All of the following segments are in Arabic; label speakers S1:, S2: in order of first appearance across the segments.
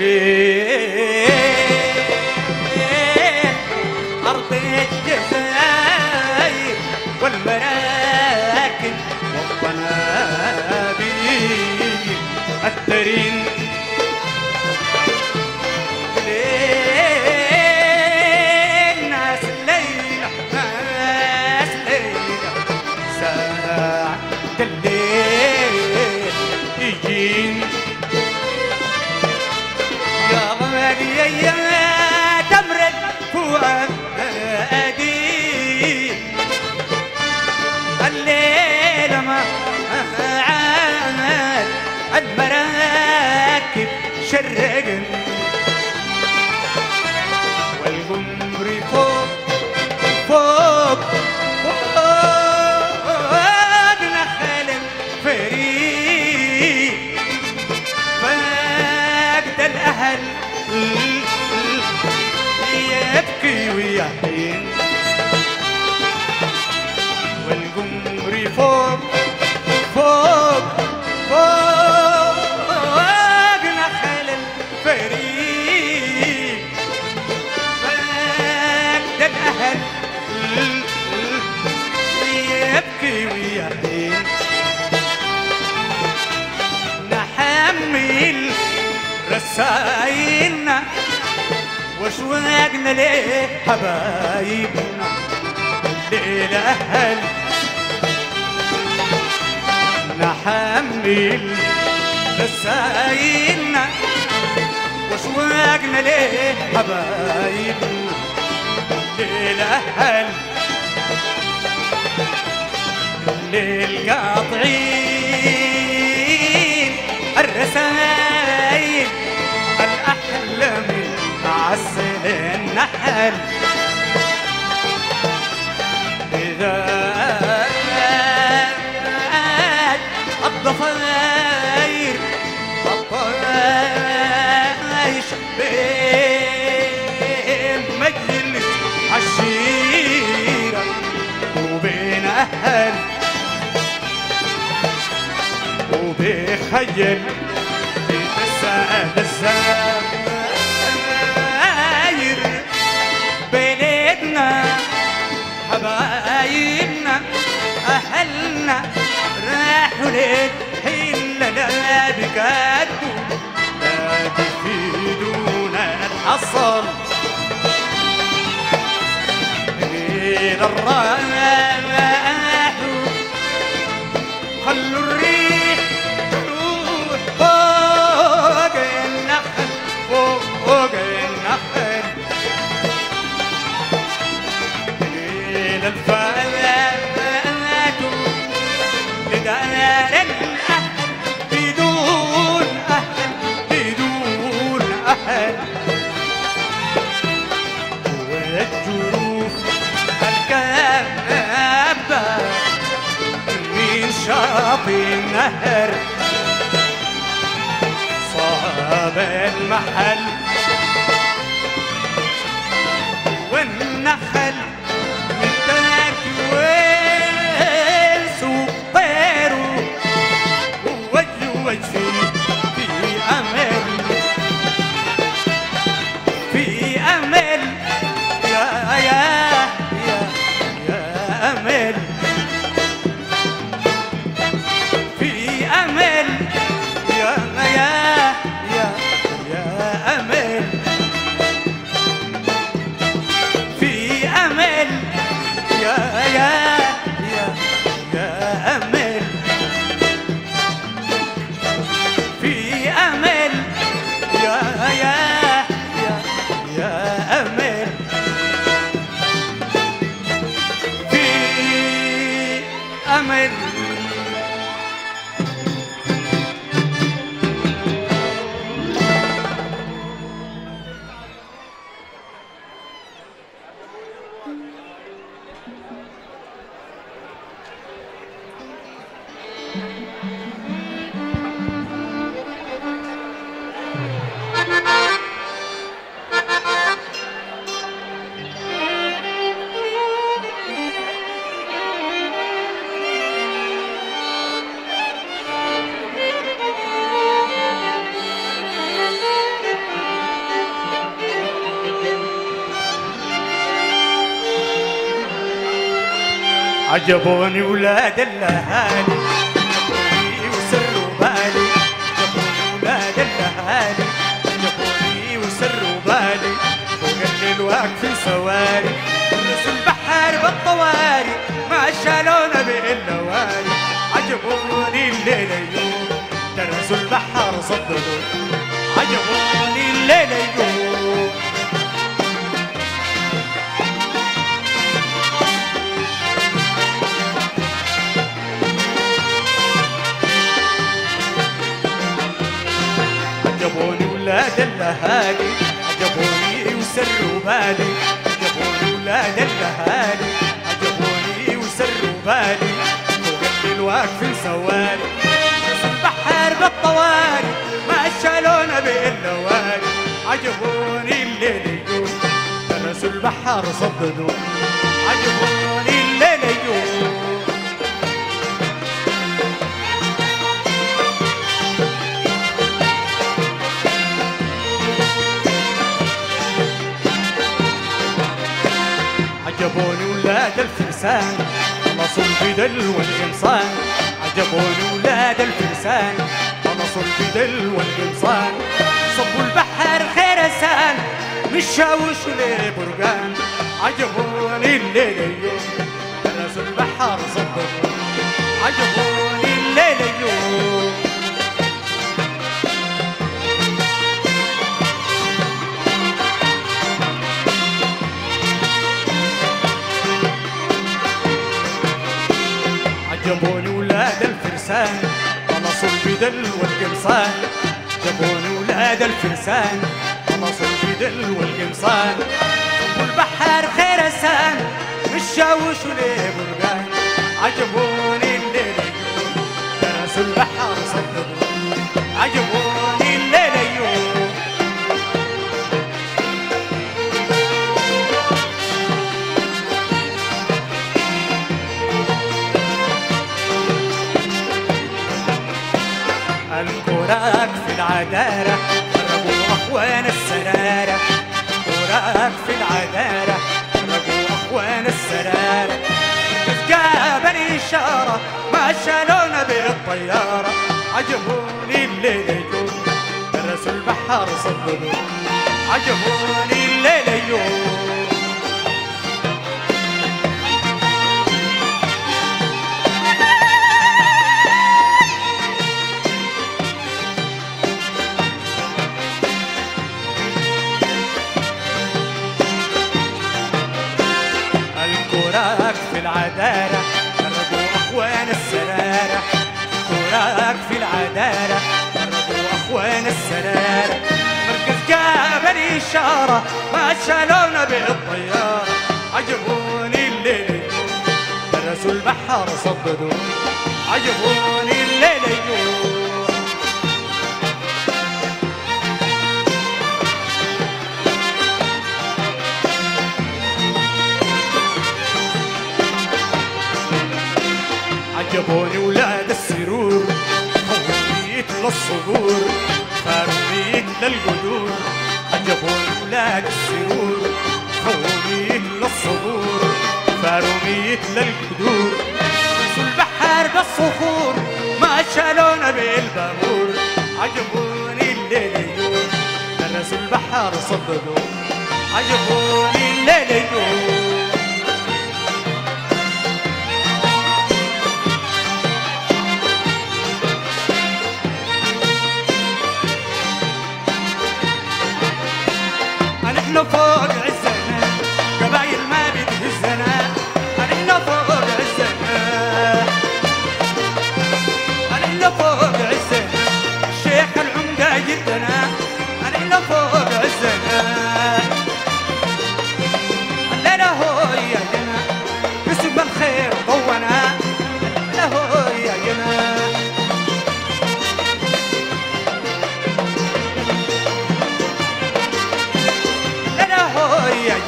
S1: الليل أرض والقنابل. الترين الليل ما عاد المراكب شرقن. والقمر فوق فوق فوق. نخل فريق. فقد الأهل. يبكي ويحين. رسايلنا وشواقنا ليه حبايبنا للأهل نحمل رسايلنا وشواقنا ليه حبايبنا للأهل للقاطعين الرسايل النحل إذا الضفاير الطايش بين مجلس عشيرة وبين أهل وبيخيل بتسعد بكادوا لا بيفيدونا الحصل غير الراح خلوا النهر. صاب المحل عجبوني ولاد الأهالي. وسروا سواري نص البحر بالطواري. ما شالونا باللواري ولاد الاهالي عجبوني وسروا بالي عجبوني ولاد الاهالي عجبوني وسروا بالي واقفين سواري نص البحر بالطواري ما شالونا باللواري عجبوني الليل يجون درسوا البحر صددوا عجبوني الليل يجون البدل والقمصان عجبوني ولاد الفرسان. خلصوا البدل والقمصان صبوا البحر خرسان مشاوش برقان عجبوني الليل يوم. درسوا البحر صبوا عجبوني الليل يوم. عجبوني ولاد الفرسان. خلصوا البدل والقمصان. جابوني ولاد الفرسان. خلصوا البدل والقمصان. والبحر خرسان مشاوش وليه برقان عجبوني الليل يوم درسوا البحر صدقوا عجبوني. في العدارة قربوا أخوان السرارة. الكراك في العدارة قربوا أخوان السرارة. جاب الإشارة ما شالونا بالطيارة عجبوني الليل يجون درسوا البحر صدقوا. عجبوني الليل يجون الإشارة ما شالونا بالطيارة. عجبوني الليل يجون درسوا البحر صددوا. عجبوني الليل يجون عجبوني ولاد السرور خويت للصبور فاروميت للقدور عجبوني ولاد السرور خويت للصبور فاروميت للقدور نسوا البحر بالصخور ما شالونا بالبابور عجبوني الليل يجون درسوا البحر صدقوا عجبوني الليل يجون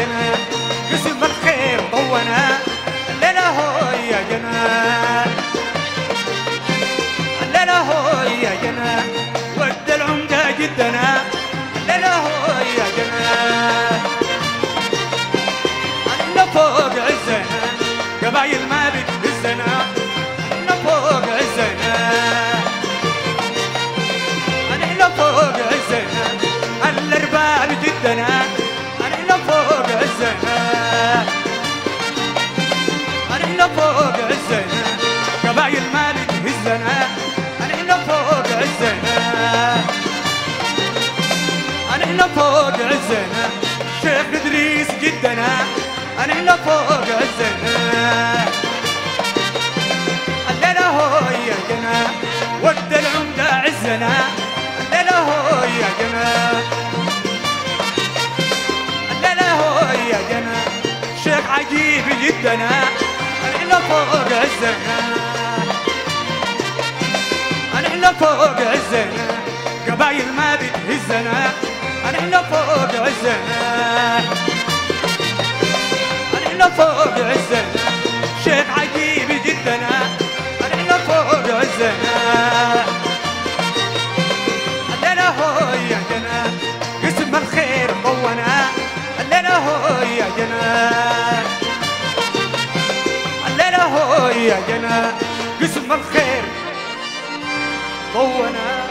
S1: جنان يوسف الخير هو يا هو يا ود العمدة جدنا. هو يا فوق عزنا قبايل ما فوق عزنا الليلة هو يا جنا ود العمدة عزنا. الليلة هو يا جنا الليلة هو يا جنا شيخ عجيب جدنا. الليلة فوق عزنا إحنا فوق عزنا قبايل ما بتهزنا. إحنا فوق عزنا إحنا فوق عزنا. شيخ عجيب جدنا. إحنا فوق عزنا. الليلة هو يا جنا. قسم الخير ضونا الليلة هو يا جنا. الليلة هو يا جنا. قسم الخير ضونا